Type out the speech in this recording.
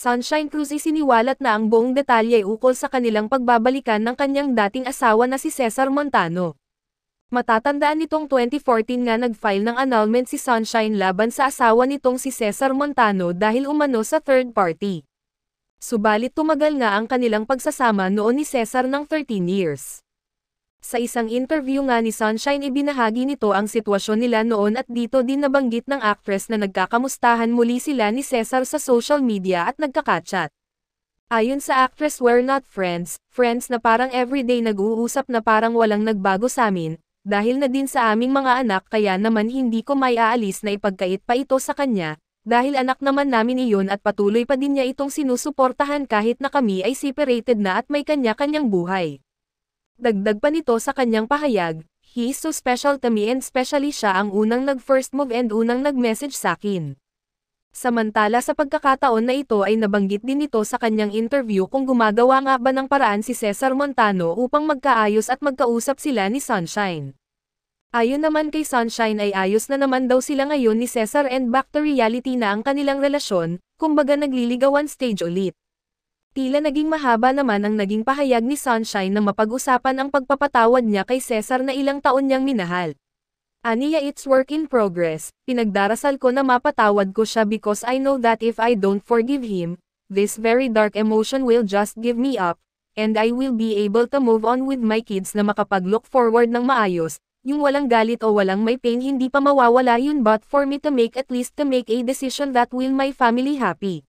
Sunshine Cruz isiniwalat na ang buong detalye ukol sa kanilang pagbabalikan ng kanyang dating asawa na si Cesar Montano. Matatandaan nitong 2014 nga nag-file ng annulment si Sunshine laban sa asawa nitong si Cesar Montano dahil umano sa third party. Subalit tumagal nga ang kanilang pagsasama noon ni Cesar ng 13 years. Sa isang interview nga ni Sunshine ibinahagi nito ang sitwasyon nila noon at dito din nabanggit ng actress na nagkakamustahan muli sila ni Cesar sa social media at nagkakachat. Ayon sa actress we're not friends, friends na parang everyday nag-uusap na parang walang nagbago sa amin, dahil na din sa aming mga anak kaya naman hindi ko may aalis na ipagkait pa ito sa kanya, dahil anak naman namin iyon at patuloy pa din niya itong sinusuportahan kahit na kami ay separated na at may kanya-kanyang buhay. Dagdag pa nito sa kanyang pahayag, He's so special to me and specially siya ang unang nag-first move and unang nag-message sa akin. Samantala sa pagkakataon na ito ay nabanggit din nito sa kanyang interview kung gumagawa nga ba ng paraan si Cesar Montano upang magkaayos at magkausap sila ni Sunshine. Ayon naman kay Sunshine ay ayos na naman daw sila ngayon ni Cesar and back to reality na ang kanilang relasyon, kumbaga nagliligawan stage ulit. Tila naging mahaba naman ang naging pahayag ni Sunshine na mapag-usapan ang pagpapatawad niya kay Cesar na ilang taon niyang minahal. Aniya it's work in progress, pinagdarasal ko na mapatawad ko siya because I know that if I don't forgive him, this very dark emotion will just give me up, and I will be able to move on with my kids na makapag-look forward ng maayos, yung walang galit o walang may pain hindi pa mawawala yun but for me to make at least to make a decision that will my family happy.